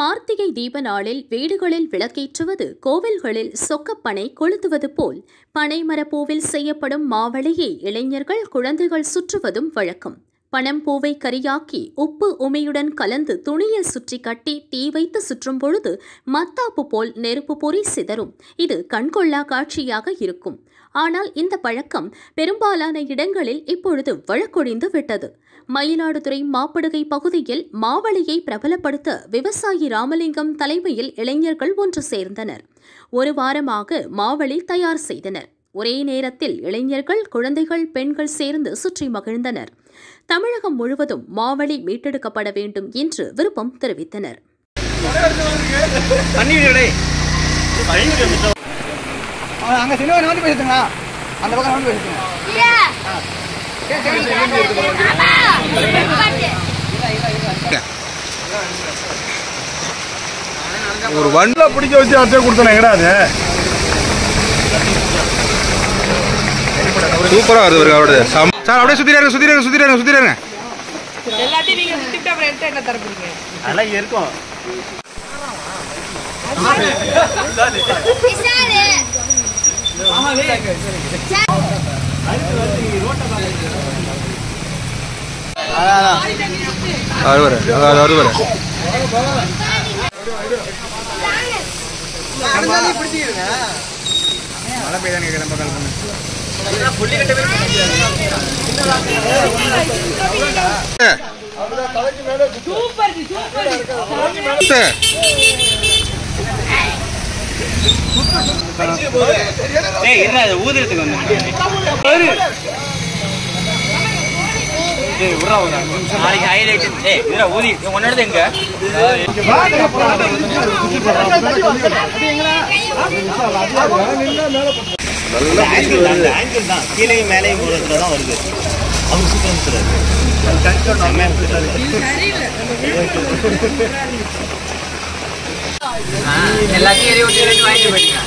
கார்த்திகை தீப நாளில் வீடுகளில் விளக்கேற்றுவது கோவில்களில் சொக்கப்பனை கொளுத்துவது போல் பனைமரப்பூவில் செய்யப்படும் மாவளையை இளைஞர்கள் குழந்தைகள் சுற்றுவதும் வழக்கம். பணம் பூவை கரியாக்கி உப்பு உமையுடன் கலந்து துணியில் சுற்றி கட்டி தீ வைத்து சுற்றும் பொழுது மத்தாப்பு போல் நெருப்பு பொறி சிதறும். இது கண்கொள்ளா காட்சியாக இருக்கும். ஆனால் இந்த பழக்கம் பெரும்பாலான இடங்களில் இப்பொழுது வழக்கொழிந்து விட்டது. மயிலாடுதுறை மாப்படுகை பகுதியில் மாவளியை பிரபலப்படுத்த விவசாயி ராமலிங்கம் தலைமையில் இளைஞர்கள் ஒன்று சேர்ந்தனர். ஒரு வாரமாக மாவளி தயார் செய்தனர். ஒரே நேரத்தில் இளைஞர்கள் குழந்தைகள் பெண்கள் சேர்ந்து சுற்றி மகிழ்ந்தனர். தமிழகம் முழுவதும் மாவளி மீட்டெடுக்கப்பட வேண்டும் என்று விருப்பம் தெரிவித்தனர். அவன் அங்க சிலுவை நோண்டி பேசுங்களா அந்த பக்கம் நோண்டி பேசுங்க ஒரு வண்டில பிடிக்க வச்சு அரைச்சே கொடுத்தேன் எங்கடா அது சூப்பரா வருது பாருங்க அவரோட சம்- சார் அப்படியே சுத்திராங்க சுத்திராங்க சுத்திராங்க சுத்திராங்க எல்லாத்தையும் நீங்க சுத்திட்டு அப்புறம் எடுத்து என்ன தர போறீங்க அதெல்லாம் இருக்கும். மழை பெய்தான் கேட்குறேன் பக்கம் சூப்பர் சூப்பர் சார் ஏய் என்ன அது ஊதுறதுக்கு வந்து ஏய் விட்றா ஒரு நாளைக்கு ஹைலைட் ஏய் இதுடா ஊதி உன்னோடது எங்க ஆங்கிள் தான் ஆங்கிள் தான். கீழேயும் மேலேயும் போகிறதுல தான் வருது. அவர் சூப்பராக சொல்றாரு எல்லாத்தையும் வாங்கிட்டு போயிட்டீங்க